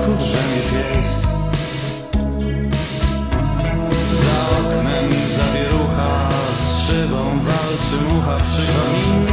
rynku drzemie pies Za oknem zawierucha Z szybą walczy mucha przy kominku